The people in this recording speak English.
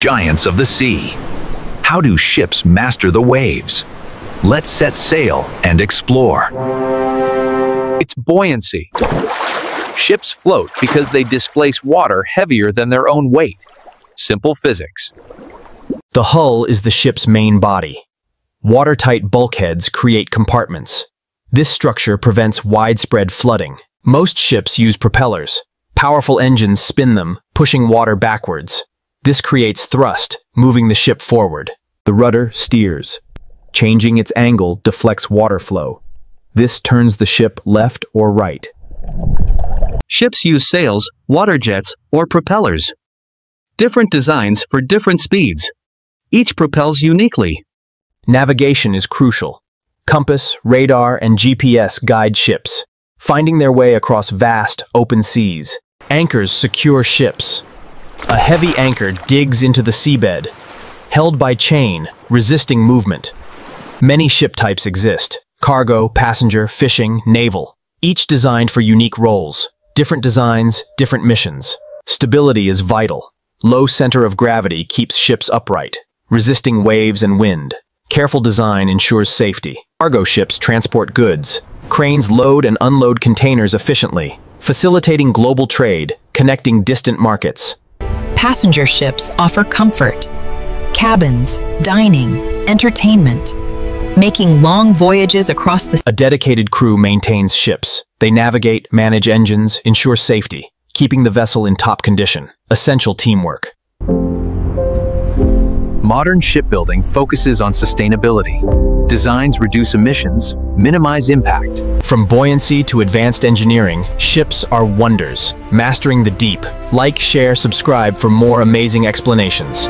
giants of the sea. How do ships master the waves? Let's set sail and explore. It's buoyancy. Ships float because they displace water heavier than their own weight. Simple physics. The hull is the ship's main body. Watertight bulkheads create compartments. This structure prevents widespread flooding. Most ships use propellers. Powerful engines spin them, pushing water backwards. This creates thrust, moving the ship forward. The rudder steers. Changing its angle deflects water flow. This turns the ship left or right. Ships use sails, water jets, or propellers. Different designs for different speeds. Each propels uniquely. Navigation is crucial. Compass, radar, and GPS guide ships, finding their way across vast, open seas. Anchors secure ships. A heavy anchor digs into the seabed, held by chain, resisting movement. Many ship types exist. Cargo, passenger, fishing, naval. Each designed for unique roles. Different designs, different missions. Stability is vital. Low center of gravity keeps ships upright, resisting waves and wind. Careful design ensures safety. Cargo ships transport goods. Cranes load and unload containers efficiently, facilitating global trade, connecting distant markets. Passenger ships offer comfort, cabins, dining, entertainment, making long voyages across the A dedicated crew maintains ships. They navigate, manage engines, ensure safety, keeping the vessel in top condition. Essential teamwork. Modern shipbuilding focuses on sustainability. Designs reduce emissions, minimize impact. From buoyancy to advanced engineering, ships are wonders, mastering the deep. Like, share, subscribe for more amazing explanations.